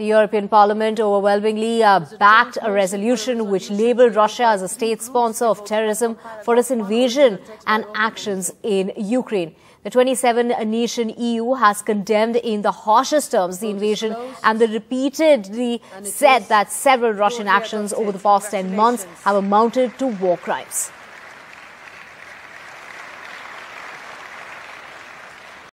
The European Parliament overwhelmingly uh, backed a resolution which labeled Russia as a state sponsor of terrorism for its invasion and actions in Ukraine. The 27-nation EU has condemned in the harshest terms the invasion and they repeatedly said that several Russian actions over the past 10 months have amounted to war crimes.